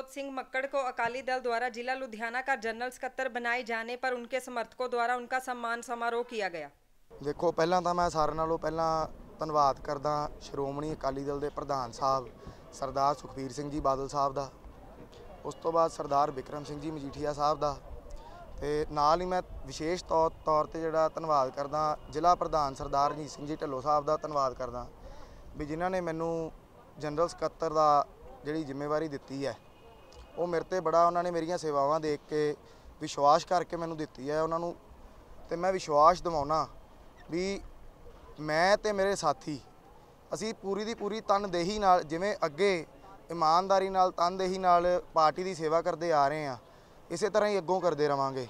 नवजोत सिंह मक्कड़ को अकाली दल द्वारा जिला लुधियाना का जनरल सकत्तर बनाए जाने पर उनके समर्थकों द्वारा उनका सम्मान समारोह किया गया ਦੇਖੋ ਪਹਿਲਾਂ ਤਾਂ ਮੈਂ ਸਾਰਿਆਂ ਨਾਲੋਂ ਪਹਿਲਾਂ ਧੰਨਵਾਦ ਕਰਦਾ ਸ਼੍ਰੋਮਣੀ ਅਕਾਲੀ ਦਲ ਦੇ ਪ੍ਰਧਾਨ ਸਾਹਿਬ ਸਰਦਾਰ ਸੁਖਬੀਰ ਸਿੰਘ ਜੀ ਬਾਦਲ ਸਾਹਿਬ ਦਾ ਉਸ ਤੋਂ ਬਾਅਦ ਸਰਦਾਰ ਵਿਕਰਮ ਸਿੰਘ ਜੀ ਮਜੀਠੀਆ ਸਾਹਿਬ ਦਾ ਤੇ ਨਾਲ ਹੀ ਮੈਂ ਵਿਸ਼ੇਸ਼ ਤੌਰ ਤੌਰ ਤੇ ਜਿਹੜਾ ਧੰਨਵਾਦ ਕਰਦਾ ਜ਼ਿਲ੍ਹਾ ਪ੍ਰਧਾਨ ਸਰਦਾਰ ਰਣਜੀਤ ਸਿੰਘ ਜੀ ਢਿੱਲੋਂ ਸਾਹਿਬ ਦਾ ਧੰਨਵਾਦ ਕਰਦਾ ਵੀ ਜਿਨ੍ਹਾਂ ਨੇ ਮੈਨੂੰ ਜਨਰਲ ਸਕੱਤਰ ਦਾ ਜਿਹੜੀ ਜ਼ਿੰਮੇਵਾਰੀ ਦਿੱਤੀ ਹੈ ਉਹ ਮੇਰੇ ਤੇ ਬੜਾ ਉਹਨਾਂ ਨੇ ਮੇਰੀਆਂ ਸੇਵਾਵਾਂ ਦੇਖ ਕੇ ਵਿਸ਼ਵਾਸ ਕਰਕੇ ਮੈਨੂੰ ਦਿੱਤੀ ਹੈ ਉਹਨਾਂ ਨੂੰ ਤੇ ਮੈਂ ਵਿਸ਼ਵਾਸ ਦਿਵਾਉਣਾ ਵੀ ਮੈਂ ਤੇ ਮੇਰੇ ਸਾਥੀ ਅਸੀਂ ਪੂਰੀ ਦੀ ਪੂਰੀ ਤਨਦੇਹੀ ਨਾਲ ਜਿਵੇਂ ਅੱਗੇ ਇਮਾਨਦਾਰੀ ਨਾਲ ਤਨਦੇਹੀ ਨਾਲ ਪਾਰਟੀ ਦੀ ਸੇਵਾ ਕਰਦੇ ਆ ਰਹੇ ਆ ਇਸੇ ਤਰ੍ਹਾਂ ਹੀ ਅੱਗੋਂ ਕਰਦੇ ਰਵਾਂਗੇ।